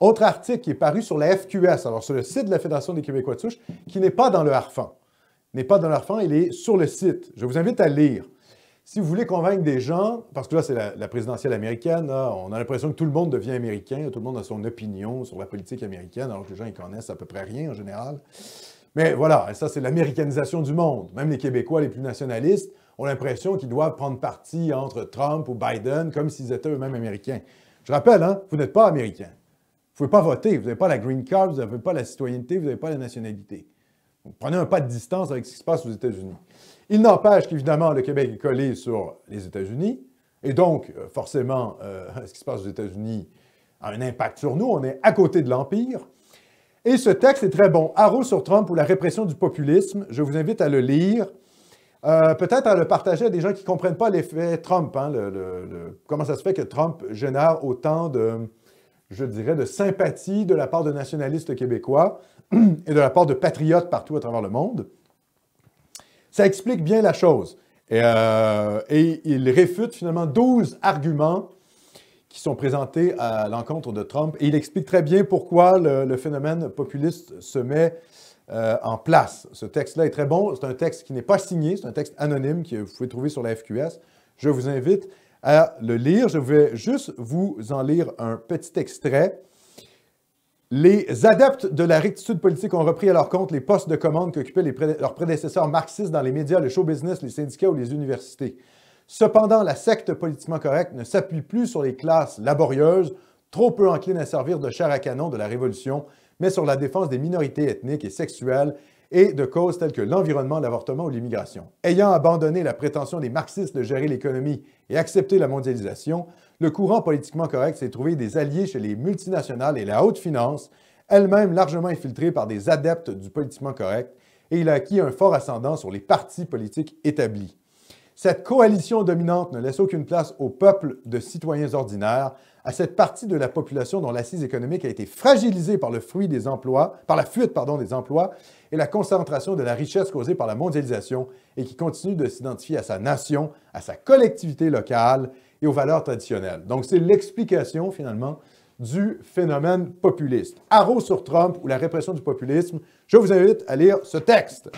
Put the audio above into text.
Autre article qui est paru sur la FQS, alors sur le site de la Fédération des Québécois de souche, qui n'est pas dans le Harfang. N'est pas dans le Harfang, il est sur le site. Je vous invite à lire. Si vous voulez convaincre des gens, parce que là, c'est la, présidentielle américaine, on a l'impression que tout le monde devient américain, tout le monde a son opinion sur la politique américaine, alors que les gens, ils connaissent à peu près rien en général. Mais voilà, ça, c'est l'américanisation du monde. Même les Québécois les plus nationalistes ont l'impression qu'ils doivent prendre parti entre Trump ou Biden comme s'ils étaient eux-mêmes américains. Je rappelle, hein, vous n'êtes pas américain. Vous ne pouvez pas voter, vous n'avez pas la green card, vous n'avez pas la citoyenneté, vous n'avez pas la nationalité. Prenez un pas de distance avec ce qui se passe aux États-Unis. Il n'empêche qu'évidemment, le Québec est collé sur les États-Unis, et donc, euh, forcément, euh, ce qui se passe aux États-Unis a un impact sur nous. On est à côté de l'Empire. Et ce texte est très bon. Arrow sur Trump ou la répression du populisme. Je vous invite à le lire. Euh, peut-être à le partager à des gens qui ne comprennent pas l'effet Trump. Hein, comment ça se fait que Trump génère autant de, je dirais, de sympathie de la part de nationalistes québécois et de la part de patriotes partout à travers le monde. Ça explique bien la chose. Et, euh, il réfute finalement 12 arguments qui sont présentés à l'encontre de Trump. Et il explique très bien pourquoi le, phénomène populiste se met euh, en place. Ce texte-là est très bon. C'est un texte qui n'est pas signé, c'est un texte anonyme que vous pouvez trouver sur la FQS. Je vous invite à le lire. Je vais juste vous en lire un petit extrait. Les adeptes de la rectitude politique ont repris à leur compte les postes de commande qu'occupaient leurs prédécesseurs marxistes dans les médias, le show business, les syndicats ou les universités. Cependant, la secte politiquement correcte ne s'appuie plus sur les classes laborieuses, trop peu enclines à servir de chair à canon de la Révolution, mais sur la défense des minorités ethniques et sexuelles et de causes telles que l'environnement, l'avortement ou l'immigration. Ayant abandonné la prétention des marxistes de gérer l'économie et accepté la mondialisation, le courant politiquement correct s'est trouvé des alliés chez les multinationales et la haute finance, elle-même largement infiltrée par des adeptes du politiquement correct, et il a acquis un fort ascendant sur les partis politiques établis. Cette coalition dominante ne laisse aucune place au peuple de citoyens ordinaires, à cette partie de la population dont l'assise économique a été fragilisée par le fruit des emplois, la fuite des emplois et la concentration de la richesse causée par la mondialisation et qui continue de s'identifier à sa nation, à sa collectivité locale et aux valeurs traditionnelles. Donc, c'est l'explication, finalement, du phénomène populiste. Arrow sur Trump ou la répression du populisme, je vous invite à lire ce texte.